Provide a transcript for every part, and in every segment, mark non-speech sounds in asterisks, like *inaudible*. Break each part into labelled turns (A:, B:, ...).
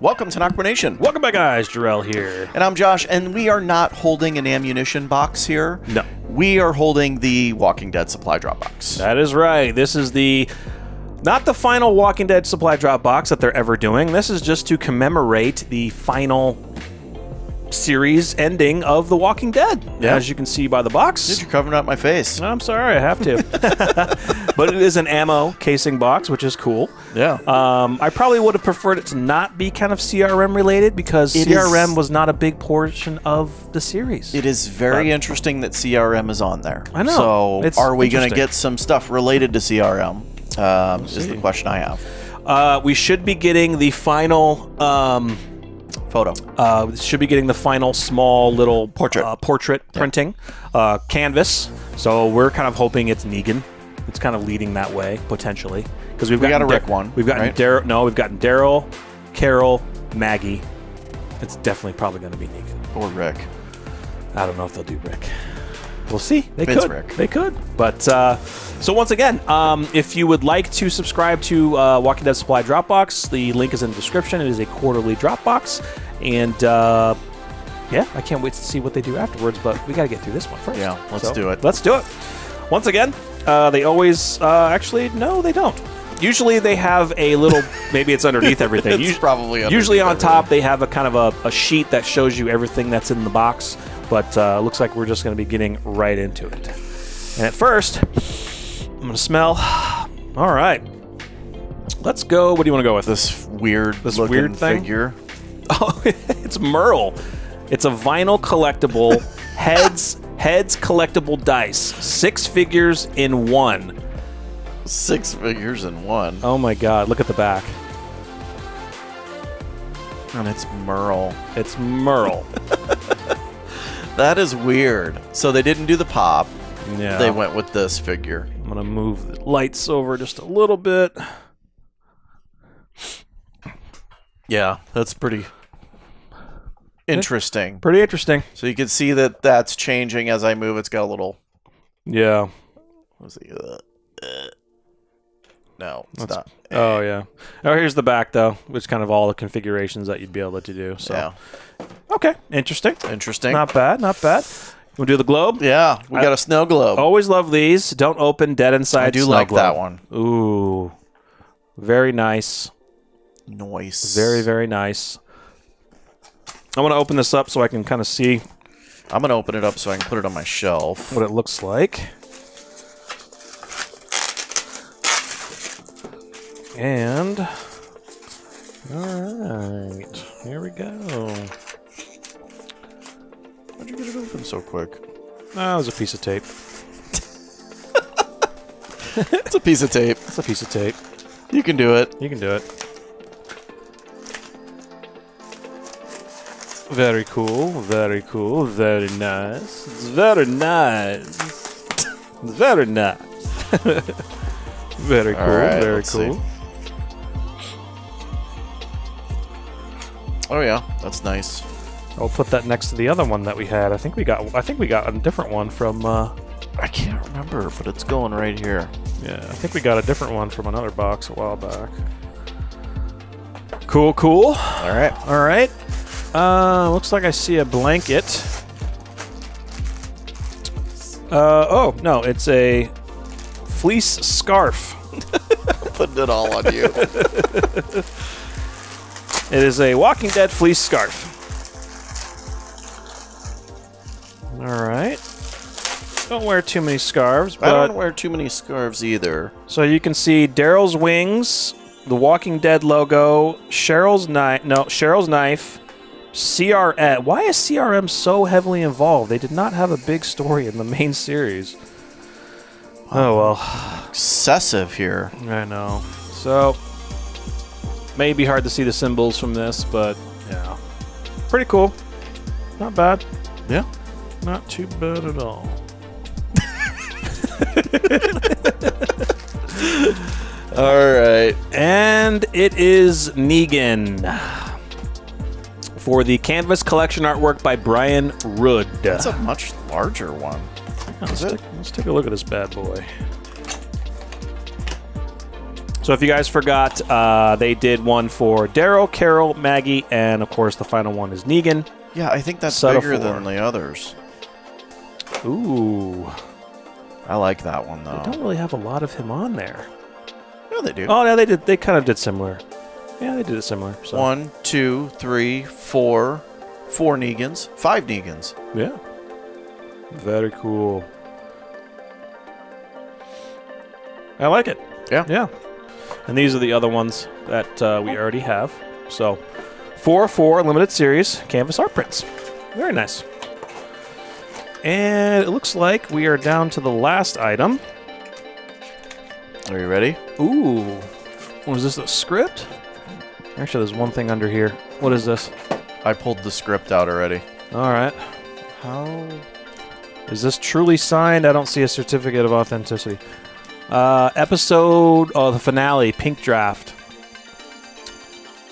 A: Welcome to NocBro Nation.
B: Welcome back, guys. Jarrell here.
A: And I'm Josh, and we are not holding an ammunition box here.
B: No.
A: We are holding the Walking Dead supply drop box.
B: That is right. This is the not the final Walking Dead supply drop box that they're ever doing. This is just to commemorate the final series ending of The Walking Dead.
A: Yeah.
B: As you can see by the box.
A: Dude, you're covering up my face.
B: I'm sorry, I have to. *laughs* but it is an ammo casing box, which is cool.
A: Yeah.
B: Um, I probably would have preferred it to not be kind of CRM related because
A: It
B: CRM
A: is-
B: was not a big portion of the series.
A: It is very
B: But-
A: interesting that CRM is on there.
B: I know.
A: So,
B: It's
A: are we going to get some stuff related to CRM? Um, is the question I have.
B: Uh, we should be getting the final. Um,
A: Photo.
B: uh, should be getting the final small little
A: Portrait.
B: uh, portrait printing uh, canvas. So we're kind of hoping it's Negan. It's kind of leading that way potentially because we've
A: We got a
B: Dar-
A: Rick one,
B: We've gotten
A: right?
B: Daryl. No, we've gotten Daryl, Carol, Maggie. It's definitely probably going to be Negan.
A: Or Rick.
B: I don't know if they'll do Rick. We'll see. They
A: It's
B: could.
A: Rick.
B: They could. But uh, so once again, um, if you would like to subscribe to uh, Walking Dead Supply Dropbox, the link is in the description. It is a quarterly Dropbox, and uh, yeah, I can't wait to see what they do afterwards. But we got to get through this one first.
A: Yeah, let's do it.
B: Let's do it. Once again, uh, they always uh, actually no, they don't. Usually they have a little. *laughs* maybe it's underneath everything.
A: It's
B: Us-
A: probably
B: usually on
A: underneath
B: top they have a kind of a, a sheet that shows you everything that's in the box. But uh, looks like we're just going to be getting right into it. And at first, I'm to smell. *sighs* All right. Let's go. What do you want to go with?
A: This weird
B: This weird thing?
A: figure. *laughs*
B: Oh, *laughs* it's Merle. It's a vinyl collectible *laughs* heads heads collectible dice. Six figures in one.
A: Six figures in one.
B: Oh my god, look at the back.
A: And it's Merle.
B: It's Merle.
A: That is weird. So they didn't do the pop.
B: Yeah.
A: They went with this figure.
B: I'm gonna move the lights over just a little bit.
A: Yeah, that's pretty interesting.
B: Pretty interesting.
A: So you can see that that's changing as I move. It's got a little.
B: Yeah.
A: Let's see. Uh, uh, no, it's
B: That's-
A: not.
B: Oh yeah. Oh, here's the back though, which kind of all the configurations that you'd be able to do. So
A: Yeah,
B: okay, interesting.
A: interesting.
B: Not bad. Not bad. We'll do the globe.
A: yeah, we got a snow globe.
B: Always love these. Don't open dead inside.
A: I do
B: snow
A: like
B: globe.
A: that one.
B: Ooh, very nice.
A: Nice.
B: Very very nice. I want to open this up so I can kind of see
A: I'm gonna open it up so I can put it on my shelf.
B: what it looks like. And all right, here we go.
A: You get it open so quick?
B: Ah, that was a piece of tape.
A: It's a piece of tape.
B: It's a piece of tape.
A: You can do it.
B: You can do it. Very cool. Very cool. Very nice. It's very nice. very nice. *laughs* very cool.
A: Right,
B: very
A: let's see.
B: cool.
A: Oh yeah, that's nice.
B: I'll put that next to the other one that we had. I think we got. I think we got a different one from. Uh,
A: I can't remember, but it's going right here.
B: yeah, I think we got a different one from another box a while back. Cool. Cool.
A: All right.
B: All right. Uh, looks like I see a blanket. Uh, oh, no, it's a fleece scarf. *laughs*
A: Putting it all on you. *laughs*
B: It is a Walking Dead fleece scarf. All right. Don't wear too many scarves,
A: I don't wear too many scarves either.
B: so you can see Daryl's wings, the Walking Dead logo, Cheryl's knife. No, Cheryl's knife. CRM. Eh, why is CRM so heavily involved? They did not have a big story in the main series. Oh well,
A: Excessive here.
B: I know. So may be hard to see the symbols from this, but yeah, pretty cool. Not bad.
A: Yeah.
B: Not too bad at all. *laughs*
A: All right.
B: And it is Negan for the Canvas Collection artwork by Brian Rood.
A: That's a much larger one.
B: let's,
A: it?
B: take, let's take a look at this bad boy. So So if you guys forgot, uh, they did one for Daryl, Carol, Maggie, and of course the final one is Negan.
A: Yeah, I think that's
B: Set
A: bigger than the others.
B: Ooh,
A: I like that one
B: they
A: though.
B: don't really have a lot of him on there.
A: Yeah, they do.
B: Oh yeah, they did. They kind of did similar. Yeah, they did it similar. So.
A: One, two, three, four, four Negans, five Negans.
B: Yeah. Very cool. I like it.
A: Yeah.
B: Yeah. And these are the other ones that uh, we already have. So, 4 4 limited series canvas art prints. Very nice. And it looks like we are down to the last item.
A: Are you ready?
B: Ooh. Was this a script? Actually, there's one thing under here. What is this?
A: I pulled the script out already.
B: All right.
A: How?
B: Is this truly signed? I don't see a certificate of authenticity. Uh, episode, oh, the finale, Pink Draft,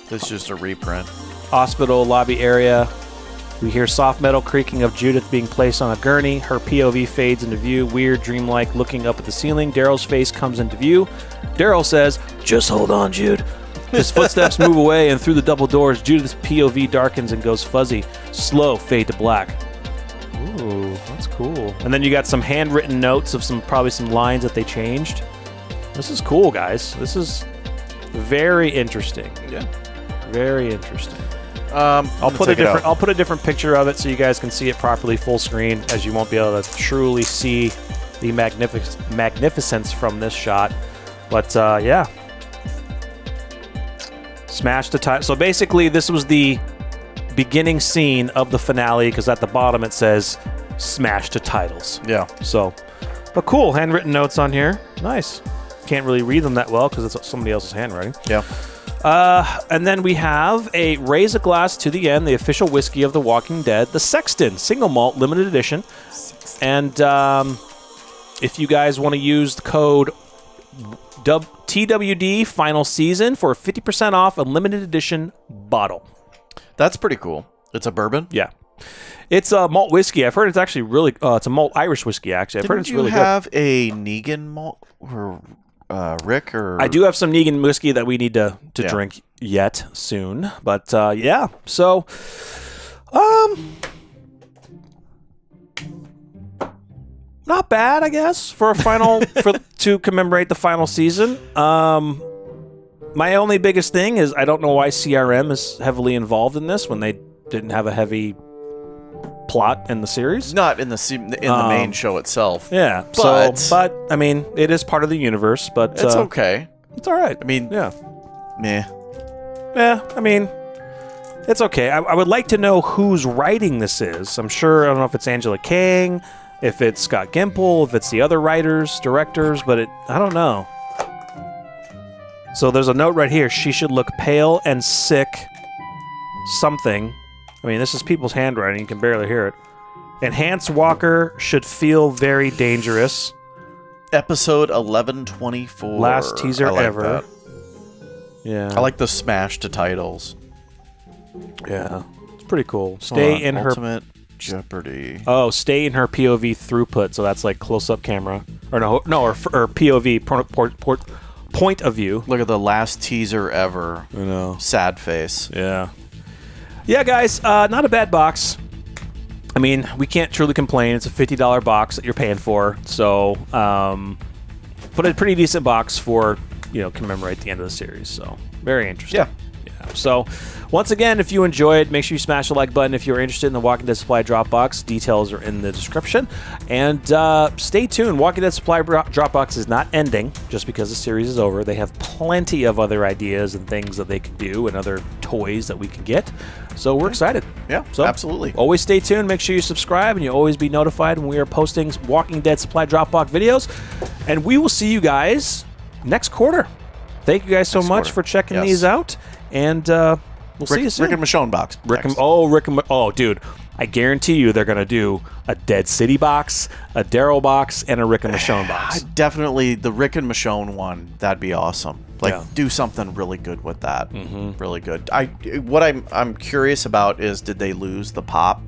A: This is just a reprint.
B: hospital lobby area. We hear soft metal creaking of Judith being placed on a gurney. Her POV fades into view, weird, dreamlike, looking up at the ceiling. Daryl's face comes into view. Daryl says, Just hold on, Jude. His footsteps move away, and through the double doors, Judith's POV darkens and goes fuzzy. Slow fade to black. Ooh, that's cool. And then you got some handwritten notes of some probably some lines that they changed. This is cool, guys. This is very interesting.
A: Yeah.
B: Very interesting.
A: Um,
B: I'll put a different I'll put a different picture of it so you guys can see it properly full screen as you won't be able to truly see the magnific- magnificence from this shot. But uh, yeah. Smash the title. So basically this was the beginning scene of the finale because at the bottom it says smash the titles.
A: Yeah.
B: So, but cool handwritten notes on here. Nice. Can't really read them that well because it's somebody else's handwriting.
A: Yeah.
B: Uh, and then we have a Raise a Glass to the End, the official whiskey of The Walking Dead, the Sexton single malt limited edition. And um, if you guys want to use the code TWD final season for 50% off a limited edition bottle.
A: That's pretty cool. It's a bourbon.
B: Yeah. It's a malt whiskey. I've heard it's actually really. Uh, it's a malt Irish whiskey. Actually, I've heard
A: Didn't
B: it's really good.
A: Do you have a Negan malt or uh, Rick or
B: I do have some Negan whiskey that we need to to
A: Yeah.
B: drink yet soon, but uh, yeah. So, um, not bad, I guess, for a final *laughs* for to commemorate the final season. Um, my only biggest thing is I don't know why CRM is heavily involved in this when they didn't have a heavy plot in the series.
A: not in the se- in the
B: Um,
A: main show itself.
B: Yeah,
A: But-
B: so but I mean, it is part of the universe, but
A: It's
B: uh,
A: okay.
B: It's all right.
A: I mean,
B: Yeah.
A: meh.
B: Yeah, I mean, it's okay. I, I would like to know whose writing this is. I'm sure, I don't know if it's Angela Kang, if it's Scott Gimple, if it's the other writers, directors, but it, I don't know. So there's a note right here. She should look pale and sick. Something. I mean, this is people's handwriting. You can barely hear it. Enhanced Walker should feel very dangerous.
A: Episode eleven twenty four.
B: Last teaser
A: like
B: ever.
A: that.
B: Yeah.
A: I like the smash to titles.
B: Yeah. It's pretty cool. Stay
A: on,
B: in her
A: Jeopardy.
B: Oh, stay in her POV throughput, so that's like close-up camera, or no, no, or, or POV port, port, port, point of view.
A: Look at the last teaser ever.
B: I know.
A: Sad face.
B: Yeah. Yeah, guys, uh, not a bad box. I mean, we can't truly complain. It's a fifty dollar box that you're paying for, so um, but a pretty decent box for you know commemorate the end of the series. So very interesting.
A: Yeah.
B: So, once again, if you enjoyed, make sure you smash the like button. If you're interested in the Walking Dead Supply Dropbox, details are in the description. And uh, stay tuned. Walking Dead Supply Dropbox is not ending just because the series is over. They have plenty of other ideas and things that they can do and other toys that we can get. So we're excited.
A: Yeah,
B: So
A: absolutely.
B: Always stay tuned. Make sure you subscribe, and you'll always be notified when we are posting Walking Dead Supply Dropbox videos. And we will see you guys next quarter. Thank you guys so
A: Next
B: much
A: quarter.
B: for checking
A: Yes.
B: these out, and uh, we'll see you
A: Rick,
B: soon.
A: Rick and Michonne box.
B: Rick and, oh, Rick and oh, dude, I guarantee you they're gonna do a Dead City box, a Daryl box, and a Rick and Michonne *sighs* box.
A: definitely the Rick and Michonne one. That'd be awesome. Like
B: Yeah.
A: do something really good with that. Mm-hmm. Really good. I what I'm I'm curious about is did they lose the pop?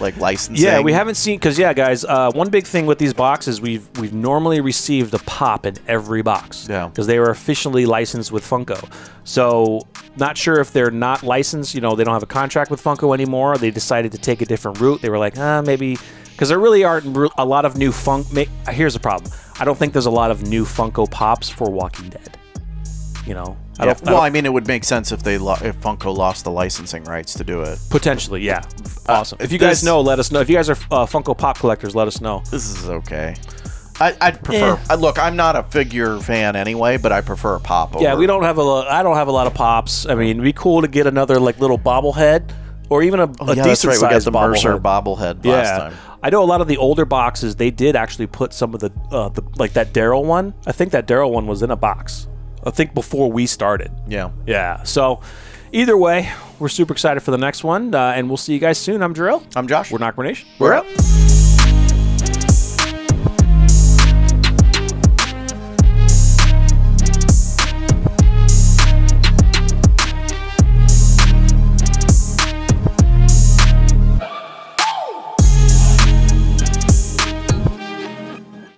A: Like licensing.
B: Yeah, we haven't seen because yeah, guys. Uh, one big thing with these boxes, we've we've normally received a pop in every box.
A: Yeah.
B: because they were officially licensed with Funko. So not sure if they're not licensed. You know, they don't have a contract with Funko anymore. They decided to take a different route. They were like, ah, maybe because there really aren't a lot of new Funk. Here's the problem. I don't think there's a lot of new Funko Pops for Walking Dead. You know, I
A: Yeah.
B: don't, I
A: Well, I mean, it would make sense if they lo- if Funko lost the licensing rights to do it.
B: potentially, yeah. Awesome.
A: Uh,
B: if you guys
A: this-
B: know, let us know. If you guys are uh, Funko Pop collectors, let us know.
A: This is okay. I, I'd prefer.
B: Eh.
A: I, look, I'm not a figure fan anyway, but I prefer a pop.
B: Yeah, we don't have a. lo- I don't have a lot of pops. I mean, it'd be cool to get another like little bobblehead, or even a,
A: Oh,
B: a
A: yeah, that's
B: decent
A: right. We got
B: sized
A: the Mercer
B: bobblehead.
A: bobblehead
B: Yeah,
A: time.
B: I know a lot of the older boxes. They did actually put some of the, uh, the like that Daryl one. I think that Daryl one was in a box. I think before we started.
A: Yeah.
B: Yeah. So, either way, we're super excited for the next one, uh, and we'll see you guys soon. I'm Drill.
A: I'm Josh.
B: We're NocBro Nation.
A: We're up.